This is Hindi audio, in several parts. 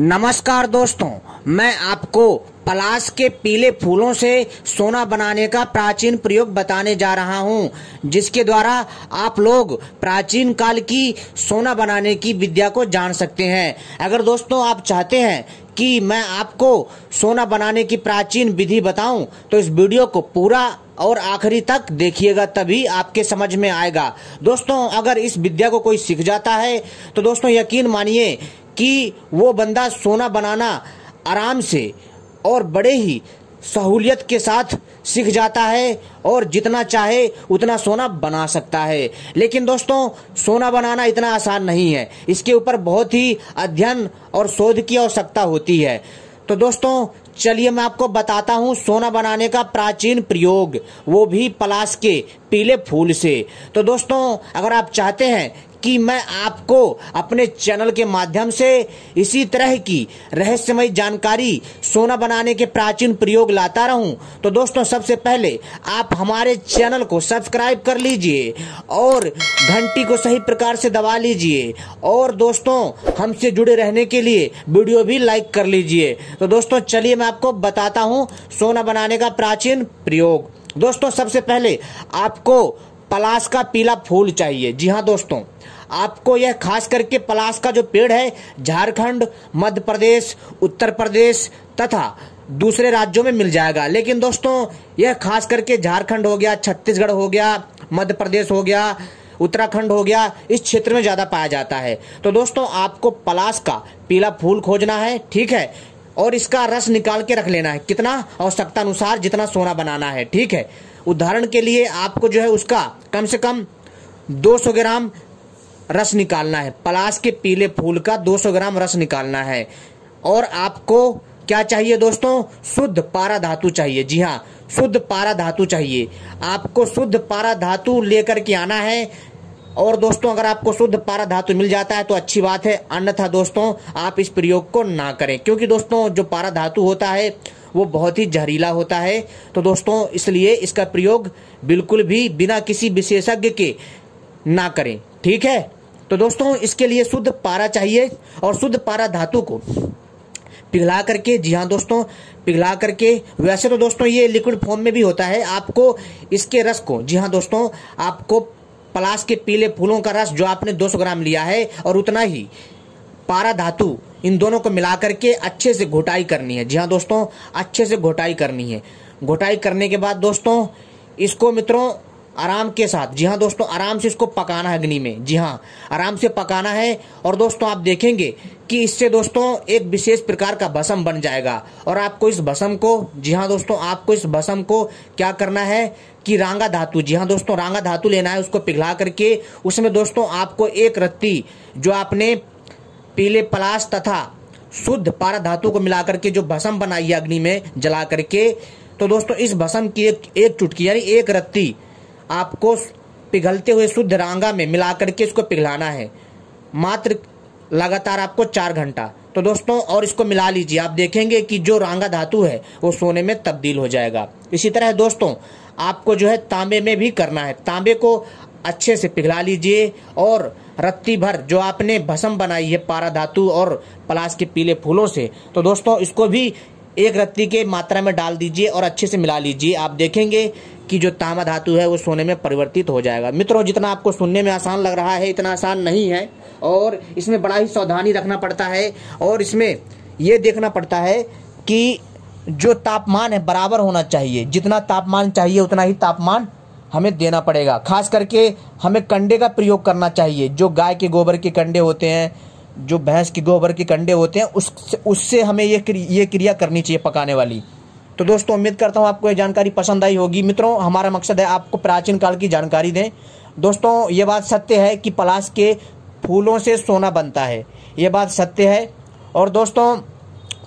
नमस्कार दोस्तों, मैं आपको पलाश के पीले फूलों से सोना बनाने का प्राचीन प्रयोग बताने जा रहा हूँ, जिसके द्वारा आप लोग प्राचीन काल की सोना बनाने की विद्या को जान सकते हैं। अगर दोस्तों आप चाहते हैं कि मैं आपको सोना बनाने की प्राचीन विधि बताऊँ तो इस वीडियो को पूरा और आखिरी तक देखिएगा, तभी आपके समझ में आएगा। दोस्तों, अगर इस विद्या को कोई सीख जाता है तो दोस्तों यकीन मानिए कि वो बंदा सोना बनाना आराम से और बड़े ही सहूलियत के साथ सीख जाता है और जितना चाहे उतना सोना बना सकता है। लेकिन दोस्तों, सोना बनाना इतना आसान नहीं है। इसके ऊपर बहुत ही अध्ययन और शोध की आवश्यकता होती है। तो दोस्तों, चलिए मैं आपको बताता हूँ, सोना बनाने का प्राचीन प्रयोग, वो भी पलाश के पीले फूल से। तो दोस्तों, अगर आप चाहते हैं कि मैं आपको अपने चैनल के माध्यम से इसी तरह की रहस्यमय जानकारी सोना बनाने के प्राचीन प्रयोग लाता रहूँ तो दोस्तों, सबसे पहले आप हमारे चैनल को सब्सक्राइब कर लीजिए और घंटी को सही प्रकार से दबा लीजिए। और दोस्तों, हमसे जुड़े रहने के लिए वीडियो भी लाइक कर लीजिए। तो दोस्तों, चलिए मैं आपको बताता हूँ सोना बनाने का प्राचीन प्रयोग। दोस्तों, सबसे पहले आपको पलाश का पीला फूल चाहिए। जी हाँ दोस्तों, आपको यह खास करके पलाश का जो पेड़ है, झारखंड, मध्य प्रदेश, उत्तर प्रदेश तथा दूसरे राज्यों में मिल जाएगा। लेकिन दोस्तों, यह खास करके झारखंड हो गया, छत्तीसगढ़ हो गया, मध्य प्रदेश हो गया, उत्तराखंड हो गया, इस क्षेत्र में ज़्यादा पाया जाता है। तो दोस्तों, आपको पलाश का पीला फूल खोजना है, ठीक है? और इसका रस निकाल के रख लेना है। कितना? आवश्यकता अनुसार जितना सोना बनाना है। ठीक है? उदाहरण के लिए आपको जो है उसका कम से कम 200 ग्राम रस निकालना है। पलाश के पीले फूल का 200 ग्राम रस निकालना है। और आपको क्या चाहिए दोस्तों? शुद्ध पारा धातु चाहिए। जी हाँ शुद्ध पारा धातु चाहिए। आपको शुद्ध पारा धातु लेकर के आना है। और दोस्तों, अगर आपको शुद्ध पारा धातु मिल जाता है तो अच्छी बात है। अन्यथा दोस्तों, आप इस प्रयोग को ना करें। क्योंकि दोस्तों, जो पारा धातु होता है, वो बहुत ही जहरीला होता है। तो दोस्तों, इसलिए इसका प्रयोग बिल्कुल भी बिना किसी विशेषज्ञ के ना करें। ठीक है? तो दोस्तों, इसके लिए शुद्ध पारा चाहिए और शुद्ध पारा धातु को पिघला करके, जी हाँ दोस्तों, पिघला करके। वैसे तो दोस्तों, ये लिक्विड फॉर्म में भी होता है। आपको इसके रस को, जी हाँ दोस्तों, आपको पलाश के पीले फूलों का रस जो आपने 200 ग्राम लिया है और उतना ही। पारा धातु, इन दोनों को मिला करके अच्छे से घोटाई करनी है। जी हाँ दोस्तों, अच्छे से घोटाई करनी है। घोटाई करने के बाद दोस्तों, इसको मित्रों आराम के साथ। जी हाँ दोस्तों आराम से इसको पकाना है अग्नि में। जी हाँ आराम से पकाना है। और दोस्तों आप देखेंगे कि इससे दोस्तों एक विशेष प्रकार का भसम बन जाएगा। और आपको इस भसम को जी हाँ दोस्तों आपको इस भसम को क्या करना है कि रांगा धातु जी हाँ दोस्तों रांगा धातु लेना है उसको पिघला करके उसमें दोस्तों आपको एक रत्ती जो आपने पीले पलाश तथा शुद्ध पारा धातु को मिला करके जो भसम बनाई है अग्नि में जला करके तो दोस्तों इस भसम की एक, एक चुटकी यानी एक रत्ती आपको पिघलते हुए शुद्ध रांगा में मिला करके इसको पिघलाना है। मात्र लगातार आपको चार घंटा। तो दोस्तों, और इसको मिला लीजिए। आप देखेंगे कि जो रांगा धातु है, वो सोने में तब्दील हो जाएगा। इसी तरह दोस्तों, आपको जो है तांबे में भी करना है। तांबे को अच्छे से पिघला लीजिए और रत्ती भर जो आपने भसम बनाई है पारा धातु और पलाश के पीले फूलों से तो दोस्तों, इसको भी एक रत्ती के मात्रा में डाल दीजिए और अच्छे से मिला लीजिए। आप देखेंगे कि जो तामा धातु है, वो सोने में परिवर्तित हो जाएगा। मित्रों, जितना आपको सुनने में आसान लग रहा है, इतना आसान नहीं है। और इसमें बड़ा ही सावधानी रखना पड़ता है। और इसमें ये देखना पड़ता है कि जो तापमान है, बराबर होना चाहिए। जितना तापमान चाहिए, उतना ही तापमान हमें देना पड़ेगा। खास करके हमें कंडे का प्रयोग करना चाहिए। जो गाय के गोबर के कंडे होते हैं जो भैंस के गोबर के कंडे होते हैं उस उससे हमें ये ये क्रिया करनी चाहिए पकाने वाली। तो दोस्तों, उम्मीद करता हूँ आपको ये जानकारी पसंद आई होगी। मित्रों, हमारा मकसद है आपको प्राचीन काल की जानकारी दें। दोस्तों, ये बात सत्य है कि पलाश के फूलों से सोना बनता है। ये बात सत्य है। और दोस्तों,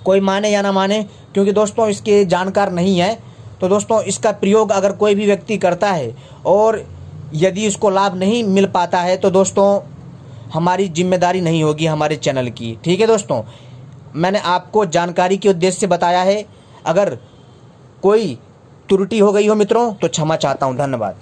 कोई माने या ना माने, क्योंकि दोस्तों, इसके जानकार नहीं है तो दोस्तों, इसका प्रयोग अगर कोई भी व्यक्ति करता है और यदि उसको लाभ नहीं मिल पाता है तो दोस्तों हमारी ज़िम्मेदारी नहीं होगी हमारे चैनल की। ठीक है दोस्तों? मैंने आपको जानकारी के उद्देश्य से बताया है। अगर कोई त्रुटि हो गई हो मित्रों तो क्षमा चाहता हूँ। धन्यवाद।